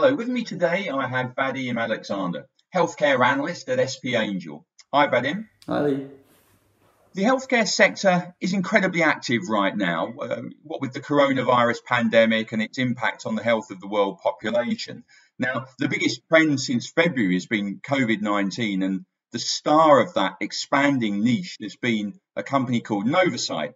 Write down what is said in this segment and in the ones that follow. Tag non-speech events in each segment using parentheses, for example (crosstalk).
Hello, with me today I have Vadim Alexandre, healthcare analyst at SP Angel. Hi, Vadim. Hi. The healthcare sector is incredibly active right now, um, what with the coronavirus pandemic and its impact on the health of the world population. Now, the biggest trend since February has been COVID 19, and the star of that expanding niche has been a company called Novacyt.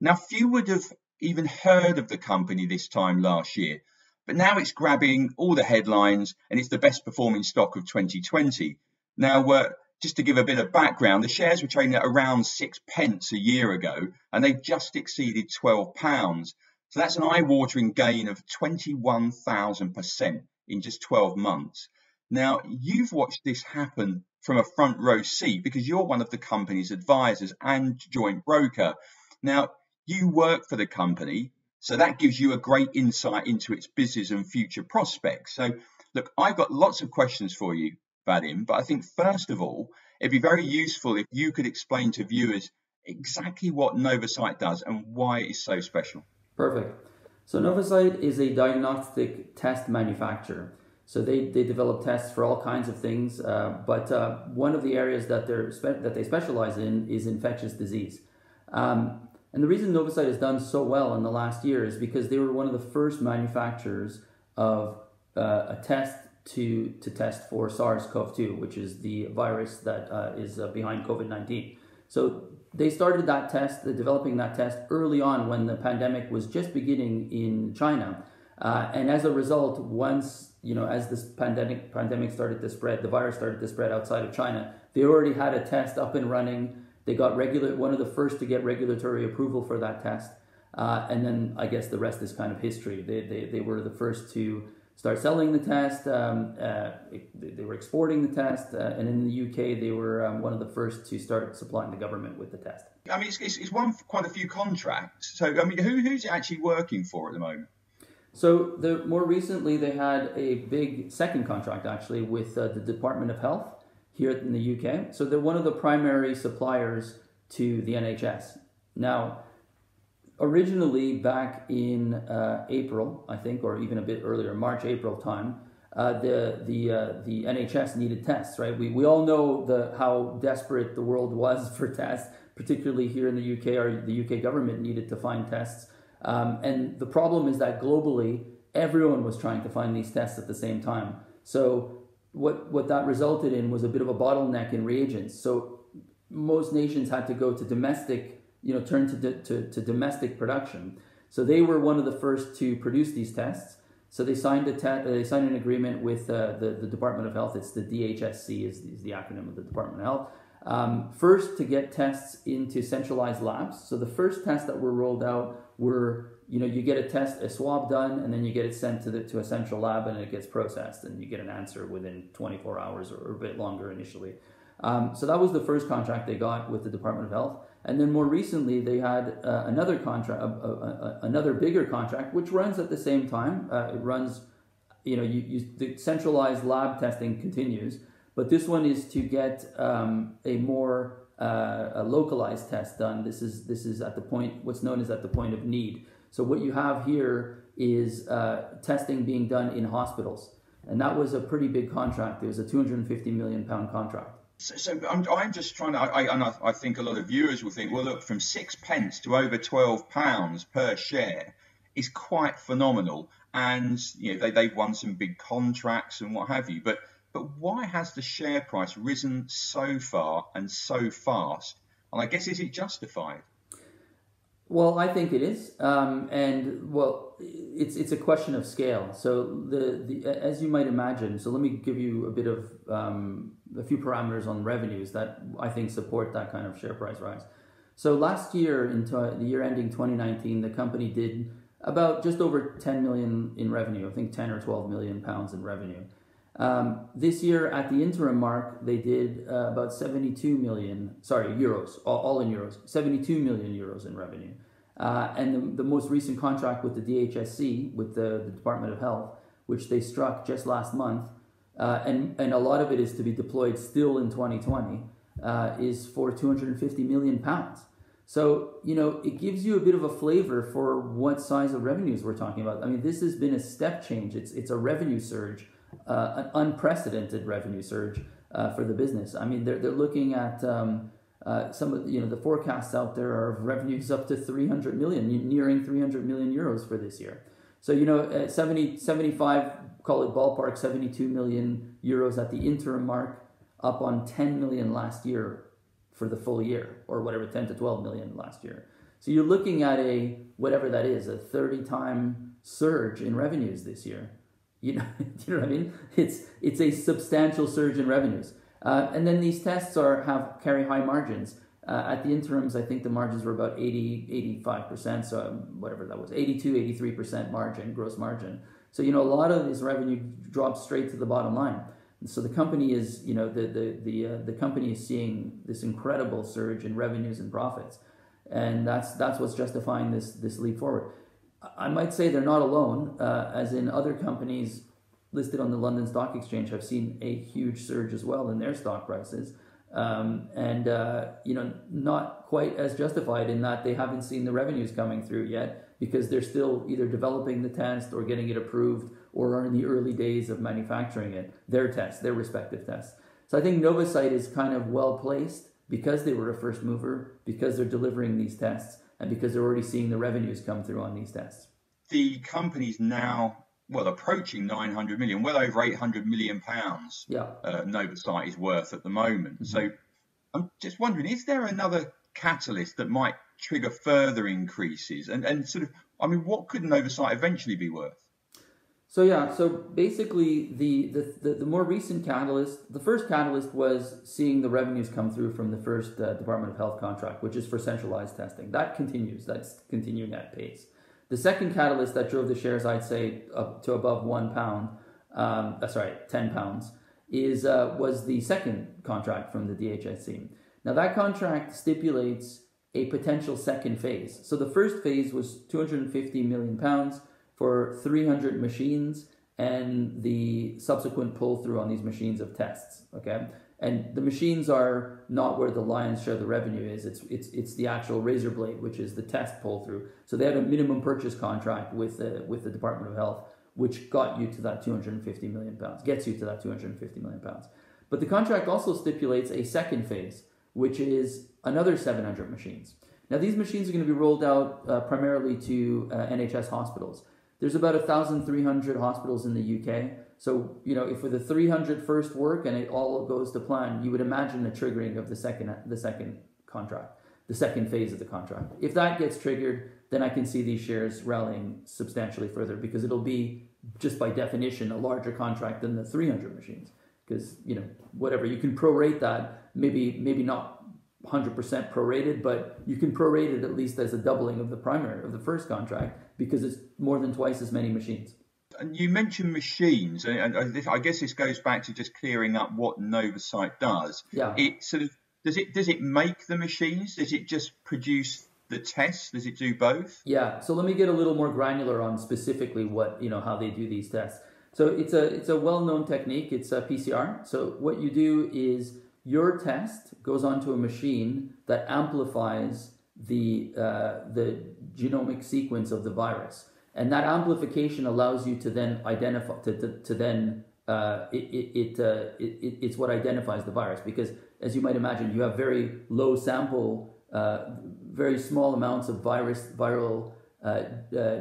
Now, few would have even heard of the company this time last year, but now it's grabbing all the headlines and it's the best performing stock of 2020. Now, uh, just to give a bit of background, the shares were trading at around six pence a year ago and they've just exceeded 12 pounds. So that's an eye watering gain of 21,000% in just 12 months. Now, you've watched this happen from a front row seat because you're one of the company's advisors and joint broker. Now, you work for the company so that gives you a great insight into its business and future prospects. So, look, I've got lots of questions for you, Vadim, but I think first of all, it'd be very useful if you could explain to viewers exactly what Novacyt does and why it is so special. Perfect. So Novacyt is a diagnostic test manufacturer. So they, they develop tests for all kinds of things, uh, but uh, one of the areas that they're spe- that they specialize in is infectious disease. Um, and the reason Novacyt has done so well in the last year is because they were one of the first manufacturers of uh, a test to, to test for SARS-CoV-2, which is the virus that uh, is uh, behind COVID-19. So they started that test, developing that test early on when the pandemic was just beginning in China. Uh, and as a result, once you know, as this pandemic pandemic started to spread, the virus started to spread outside of China, they already had a test up and running they got regular one of the first to get regulatory approval for that test, uh, and then I guess the rest is kind of history. They, they, they were the first to start selling the test. Um, uh, they were exporting the test, uh, and in the UK, they were um, one of the first to start supplying the government with the test. I mean, it's, it's, it's won quite a few contracts. So, I mean, who, who's it actually working for at the moment? So, the, more recently, they had a big second contract actually with uh, the Department of Health here in the UK. So they're one of the primary suppliers to the NHS. Now, originally back in uh, April, I think, or even a bit earlier, March, April time, uh, the the uh, the NHS needed tests, right? We, we all know the how desperate the world (laughs) was for tests, particularly here in the UK. Or the UK government needed to find tests, um, and the problem is that globally, everyone was trying to find these tests at the same time. So what what that resulted in was a bit of a bottleneck in reagents. So most nations had to go to domestic, you know, turn to, to, to domestic production. So they were one of the first to produce these tests. So they signed a te- they signed an agreement with uh, the the Department of Health. It's the DHSC is, is the acronym of the Department of Health. Um, first to get tests into centralized labs. So the first tests that were rolled out were you know, you get a test, a swab done, and then you get it sent to the to a central lab, and it gets processed, and you get an answer within 24 hours or, or a bit longer initially. Um, so that was the first contract they got with the Department of Health, and then more recently they had uh, another contract, another bigger contract, which runs at the same time. Uh, it runs, you know, you, you, the centralized lab testing continues, but this one is to get um, a more uh, a localized test done. This is this is at the point what's known as at the point of need. So what you have here is uh, testing being done in hospitals, and that was a pretty big contract. It was a 250 million pound contract. So, so I'm, I'm, just trying to, I, and I, I, think a lot of viewers will think, well, look, from six pence to over 12 pounds per share is quite phenomenal. And, you know, they, they've won some big contracts and what have you. But, but why has the share price risen so far and so fast? And I guess, is it justified? Well, I think it is, um, and well, it's it's a question of scale. So the, the as you might imagine. So let me give you a bit of um, a few parameters on revenues that I think support that kind of share price rise. So last year, in the year ending 2019, the company did about just over 10 million in revenue. I think 10 or 12 million pounds in revenue. Um, this year, at the interim mark, they did uh, about 72 million, sorry, euros, all, all, in euros, 72 million euros in revenue. Uh, and the, the, most recent contract with the DHSC, with the, the, Department of Health, which they struck just last month, uh, and, and a lot of it is to be deployed still in 2020, uh, is for 250 million pounds. So, you know, it gives you a bit of a flavor for what size of revenues we're talking about. I mean, this has been a step change. It's, it's a revenue surge, uh, an unprecedented revenue surge uh, for the business. I mean, they're, they're looking at um, uh, some of you know the forecasts out there are of revenues up to 300 million, nearing 300 million euros for this year. So you know, 70, 75, call it ballpark, 72 million euros at the interim mark, up on 10 million last year for the full year, or whatever, 10 to 12 million last year. So you're looking at a whatever that is, a 30 time surge in revenues this year. You know, (laughs) you know what I mean? It's it's a substantial surge in revenues. Uh, and then these tests are have carry high margins. Uh, at the interims, I think the margins were about 80, 85%, so um, whatever that was, 82, 83% margin, gross margin. So, you know, a lot of this revenue drops straight to the bottom line. And so the company is, you know, the, the, the, uh, the company is seeing this incredible surge in revenues and profits. And that's, that's what's justifying this, this leap forward. I might say they're not alone, uh, as in other companies listed on the London Stock Exchange have seen a huge surge as well in their stock prices. Um, and uh, you know, not quite as justified in that they haven't seen the revenues coming through yet because they're still either developing the test or getting it approved or are in the early days of manufacturing it, their tests, their respective tests. So I think Novacyt is kind of well placed because they were a first mover, because they're delivering these tests, and because they're already seeing the revenues come through on these tests. The company's now well, approaching 900 million, well over 800 million pounds. Yeah. Uh, Novacyt is worth at the moment. Mm-hmm. So I'm just wondering, is there another catalyst that might trigger further increases? And, and sort of, I mean, what could Novacyt eventually be worth? So yeah, so basically the, the, the, the, more recent catalyst, the first catalyst was seeing the revenues come through from the first uh, Department of Health contract, which is for centralized testing. That continues. That's continuing at pace. The second catalyst that drove the shares, I'd say, up to above one pound, um, uh, sorry, 10 pounds, is uh, was the second contract from the DHSC. Now, that contract stipulates a potential second phase. So the first phase was 250 million pounds for 300 machines and the subsequent pull through on these machines of tests. Okay and the machines are not where the lion's share of the revenue is. It's it's it's the actual razor blade, which is the test pull through. So they had a minimum purchase contract with the with the Department of Health, which got you to that 250 million pounds, gets you to that 250 million pounds. But the contract also stipulates a second phase, which is another 700 machines. Now these machines are going to be rolled out uh, primarily to uh, NHS hospitals. There's about 1,300 hospitals in the UK. So, you know, if with the 300 first work and it all goes to plan, you would imagine the triggering of the second, the second contract, the second phase of the contract. If that gets triggered, then I can see these shares rallying substantially further because it'll be just by definition a larger contract than the 300 machines. Because, you know, whatever, you can prorate that, maybe, maybe not 100% prorated, but you can prorate it at least as a doubling of the primary, of the first contract because it's more than twice as many machines and you mentioned machines, and I guess this goes back to just clearing up what Novacyt does. Yeah. It sort of does it does it make the machines? Does it just produce the tests? Does it do both? Yeah. So let me get a little more granular on specifically what you know how they do these tests. So it's a it's a well known technique. It's a PCR. So what you do is your test goes onto a machine that amplifies the uh, the genomic sequence of the virus and that amplification allows you to then identify to, to, to then uh, it, it, uh, it, it's what identifies the virus. Because as you might imagine you have very low sample uh, very small amounts of virus viral uh, uh,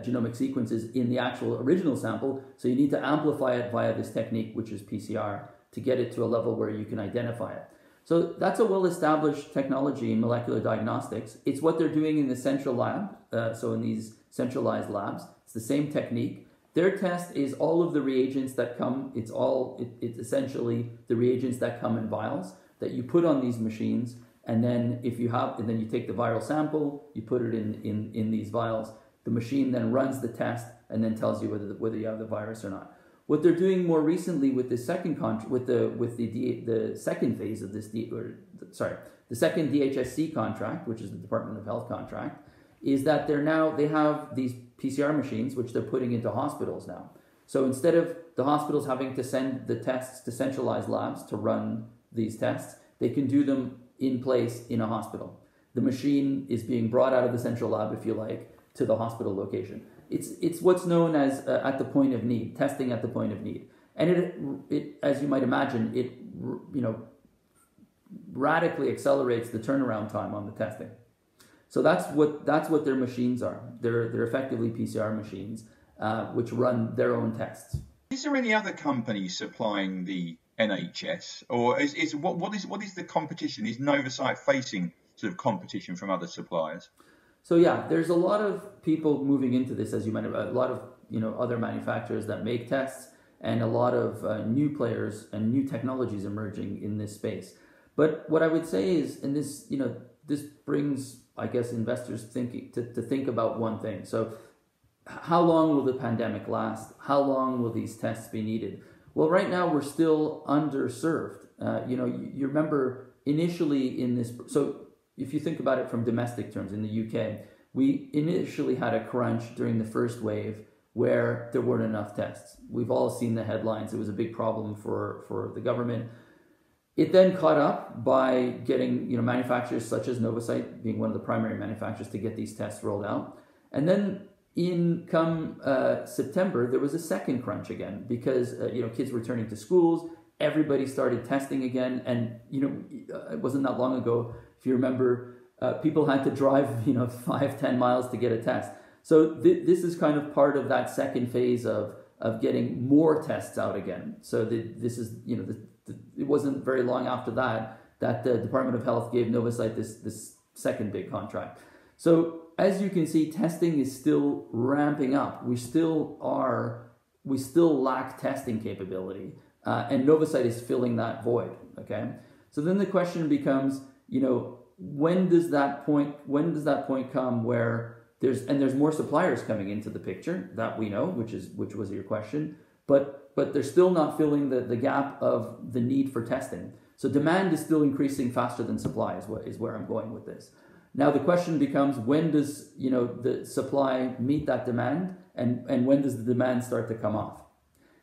genomic sequences in the actual original sample. So you need to amplify it via this technique which is PCR to get it to a level where you can identify it. So that's a well established technology in molecular diagnostics. It's what they're doing in the central lab uh, so in these centralized labs the same technique. Their test is all of the reagents that come, it's all, it, it's essentially the reagents that come in vials that you put on these machines. And then if you have, and then you take the viral sample, you put it in, in, in these vials. The machine then runs the test and then tells you whether, whether you have the virus or not. What they're doing more recently with the second contract, with the with the D, the second phase of this, D, or sorry, the second DHSC contract, which is the Department of Health contract, is that they're now they have these PCR machines, which they're putting into hospitals now. So instead of the hospitals having to send the tests to centralized labs to run these tests, they can do them in place in a hospital. the machine is being brought out of the central lab, if you like, to the hospital location. It's it's what's known as uh, at the point of need, testing at the point of need, and it it as you might imagine, it you know radically accelerates the turnaround time on the testing. So that's what that's what their machines are. They're they're effectively PCR machines uh, which run their own tests. Is there any other companies supplying the NHS, or is, is what what is what is the competition? Is Novacyt facing sort of competition from other suppliers? So yeah, there's a lot of people moving into this, as you mentioned, a lot of you know other manufacturers that make tests, and a lot of uh, new players and new technologies emerging in this space. But what I would say is, and this you know this brings I guess investors thinking to, to think about one thing. So how long will the pandemic last? How long will these tests be needed? Well, right now we're still underserved. Uh, you know, you, you, remember initially in this, so if you think about it from domestic terms in the UK, we initially had a crunch during the first wave where there weren't enough tests. We've all seen the headlines. It was a big problem for, for the government. It then caught up by getting you know manufacturers such as Novacyt being one of the primary manufacturers to get these tests rolled out, and then in come uh, September there was a second crunch again because uh, you know kids returning to schools, everybody started testing again, and you know uh, it wasn't that long ago if you remember uh, people had to drive (laughs) you know five ten miles to get a test. So th- this is kind of part of that second phase of of getting more tests out again. So the, this is you know the, it wasn't very long after that that the Department of Health gave Novacyt this this second big contract. So as you can see, testing is still ramping up. We still are we still lack testing capability, uh, and Novacyt is filling that void. Okay, so then the question becomes, you know, when does that point when does that point come where there's and there's more suppliers coming into the picture that we know, which is which was your question, but but they're still not filling the, the gap of the need for testing. So demand is still increasing faster than supply is, what, is where I'm going with this. Now the question becomes when does you know the supply meet that demand and, and when does the demand start to come off?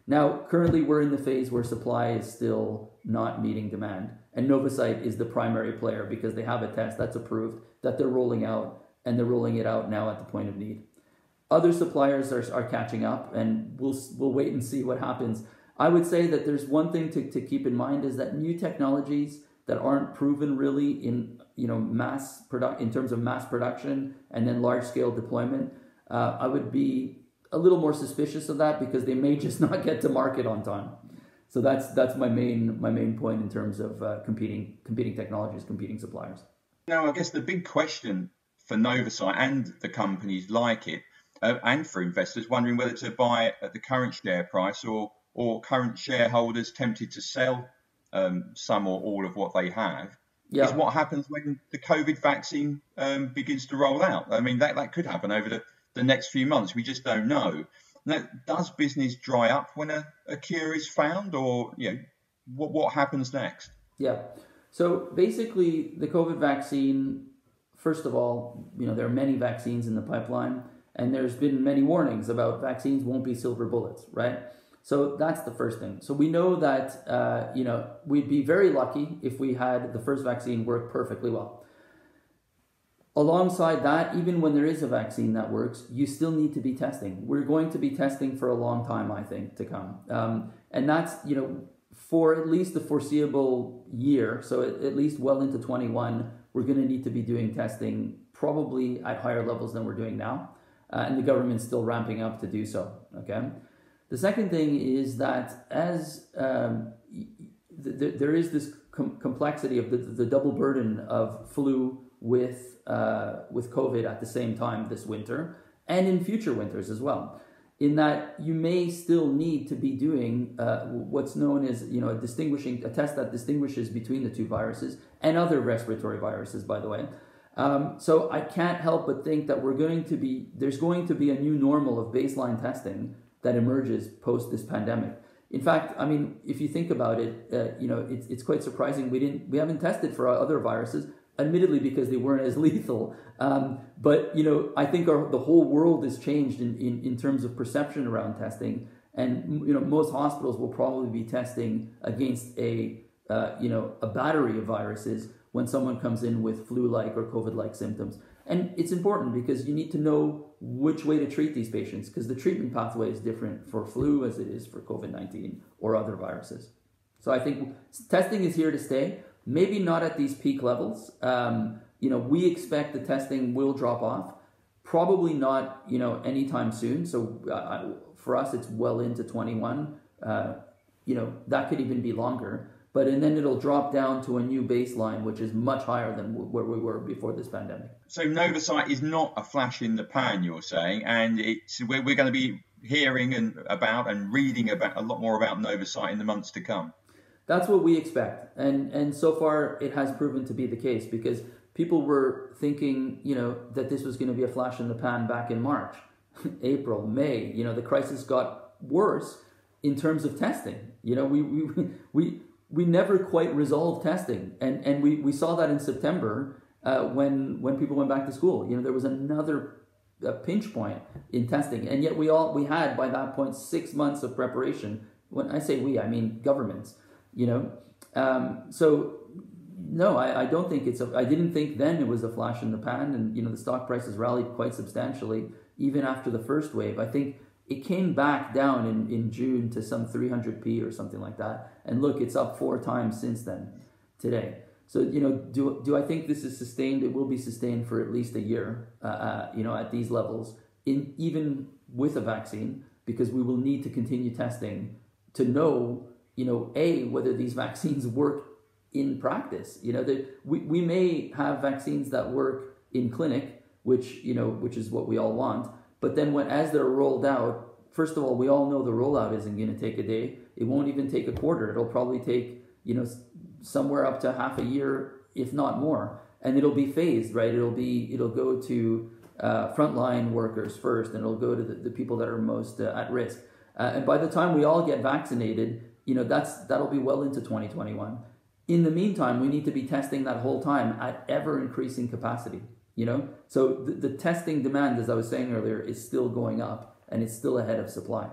Now currently we're in the phase where supply is still not meeting demand and Novacyt is the primary player because they have a test that's approved that they're rolling out and they're rolling it out now at the point of need. Other suppliers are, are catching up, and we'll, we'll wait and see what happens. I would say that there's one thing to, to keep in mind is that new technologies that aren't proven really in you know mass product in terms of mass production and then large scale deployment, uh, I would be a little more suspicious of that because they may (laughs) just not get to market on time. So that's that's my main my main point in terms of uh, competing competing technologies, competing suppliers. Now, I guess the big question for Novacyt and the companies like it uh, and for investors wondering whether to buy at the current share price or or current shareholders tempted to sell um, some or all of what they have. Yeah. Is what happens when the COVID vaccine um, begins to roll out. I mean, that, that could happen over the, the next few months. We just don't know. Now, does business dry up when a, a cure is found, or you know, what, what happens next? Yeah. So basically, the COVID vaccine. First of all, you know there are many vaccines in the pipeline. And there's been many warnings about vaccines won't be silver bullets, right? So that's the first thing. So we know that uh, you know we'd be very lucky if we had the first vaccine work perfectly well. Alongside that, even when there is a vaccine that works, you still need to be testing. We're going to be testing for a long time, I think, to come, um, and that's you know for at least the foreseeable year. So at, at least well into 21, we're going to need to be doing testing probably at higher levels than we're doing now uh, and the government's still ramping up to do so. Okay. The second thing is that as um, th- th- there is this com- complexity of the, the double burden of flu with uh, with COVID at the same time this winter and in future winters as well. In that you may still need to be doing uh, what's known as you know a distinguishing a test that distinguishes between the two viruses and other respiratory viruses, by the way. Um, so I can't help but think that we're going to be there's going to be a new normal of baseline testing that emerges post this pandemic. In fact, I mean, if you think about it, uh, you know, it's, it's quite surprising we didn't we haven't tested for other viruses, admittedly because they weren't as (laughs) lethal. Um, but you know, I think our, the whole world has changed in, in, in terms of perception around testing, and you know, most hospitals will probably be testing against a uh, you know a battery of viruses when someone comes in with flu-like or COVID-like symptoms. And it's important because you need to know which way to treat these patients because the treatment pathway is different for flu as it is for COVID 19 or other viruses. So I think testing is here to stay, maybe not at these peak levels. Um, you know, we expect the testing will drop off, probably not, you know, anytime soon. So uh, for us, it's well into 21. Uh, you know, that could even be longer but and then it'll drop down to a new baseline, which is much higher than where we were before this pandemic. So Novacyt is not a flash in the pan, you're saying, and it's we're, we're going to be hearing and about and reading about a lot more about Novacyt in the months to come. That's what we expect, and and so far it has proven to be the case because people were thinking, you know, that this was going to be a flash in the pan back in March, (laughs) April, May. You know, the crisis got worse in terms of testing. You know, we we we we never quite resolved testing, and and we, we saw that in September uh, when when people went back to school. You know, there was another uh, pinch point in testing, and yet we all we had by that point six months of preparation. When I say we, I mean governments. You know, um, so no, I, I don't think it's a. I didn't think then it was a flash in the pan, and you know the stock prices rallied quite substantially even after the first wave. I think it came back down in, in June to some 300p or something like that. And look, it's up four times since then today. So, you know, do, do I think this is sustained? It will be sustained for at least a year, uh, uh, you know, at these levels, in even with a vaccine, because we will need to continue testing to know, you know, A, whether these (laughs) vaccines work in practice. You know, that we, we may have vaccines that work in clinic, which, you know, which is what we all want but then when as they're rolled out, first of all, we all know the rollout isn't going to take a day. It won't even take a quarter. It'll probably take you know somewhere up to half a year, if not more, and it'll be phased, right? It'll be it'll go to uh, frontline workers first, and it'll go to the, the people that are most uh, at risk. Uh, and by the time we all get vaccinated, you know that's that'll be well into 2021. In the meantime, we need to be testing that whole time at ever increasing capacity you know so the, the testing demand as i was saying earlier is still going up and it's still ahead of supply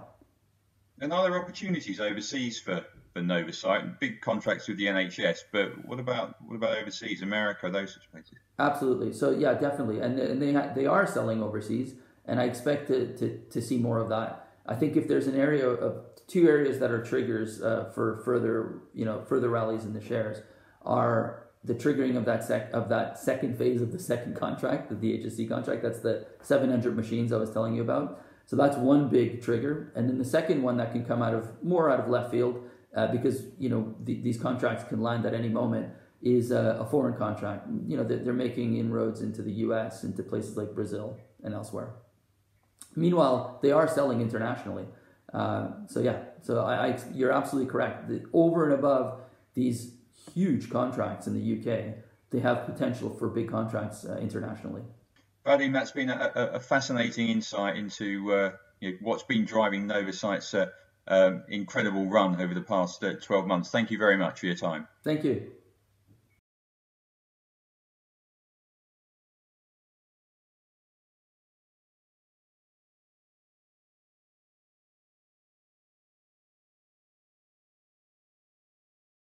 and are there opportunities overseas for for Novacyt? Big contracts with the NHS, but what about what about overseas, America, those sorts of places? Absolutely. So yeah, definitely, and and they ha- they are selling overseas, and I expect to, to to see more of that. I think if there's an area of two areas that are triggers uh, for further you know further rallies in the shares are the triggering of that sec of that second phase of the second contract, the DHSC contract. That's the 700 machines I was telling you about. So that's one big trigger, and then the second one that can come out of more out of left field uh, because you know the, these contracts can land at any moment is a, a foreign contract. You know they're, they're making inroads into the U.S. into places like Brazil and elsewhere. Meanwhile, they are selling internationally. Uh, so yeah, so I, I, you're absolutely correct. The, over and above these huge contracts in the UK, they have potential for big contracts uh, internationally. Vadim, that's been a, a, fascinating insight into uh, you know, what's been driving Novacyt's uh, um, incredible run over the past uh, 12 months. Thank you very much for your time. Thank you.